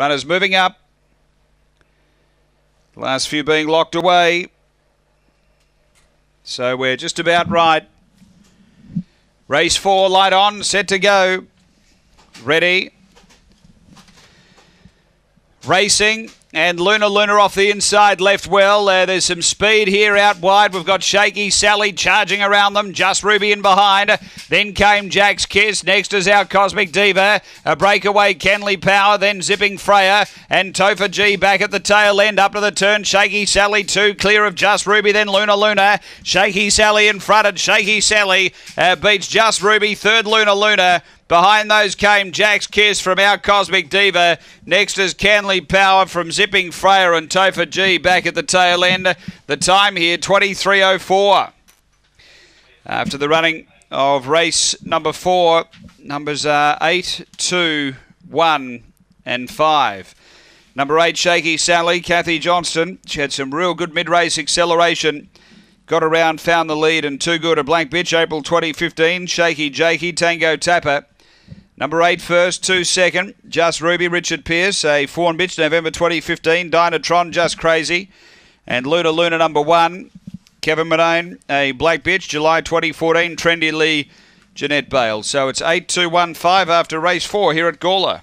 Runners moving up. The last few being locked away. So we're just about right. Race four, light on, set to go. Ready. Racing. And Luna Luna off the inside left well. Uh, there's some speed here out wide. We've got Shaky Sally charging around them. Just Ruby in behind. Then came Jack's Kiss. Next is our Cosmic Diva. A breakaway Kenley Power. Then Zipping Freya. And Topher G back at the tail end. Up to the turn. Shaky Sally two. Clear of Just Ruby. Then Luna Luna. Shaky Sally in front. And Shaky Sally uh, beats Just Ruby. Third Luna Luna. Behind those came Jack's Kiss from our Cosmic Diva. Next is Canley Power from Zipping Freya and Topher G back at the tail end. The time here, 23.04. After the running of race number four, numbers are 8, 2, 1 and 5. Number 8, Shaky Sally, Kathy Johnston. She had some real good mid-race acceleration. Got around, found the lead, and too good a blank bitch. April 2015. Shaky Jakey, Tango Tapper. Number eight first, two second. Just Ruby, Richard Pierce, a fawn bitch, November 2015. Dynatron, Just Crazy. And Luna Luna, number one. Kevin Madone, a black bitch, July 2014. Trendy Lee, Jeanette Bale. So it's 8 2 1 5 after race four here at Gawler.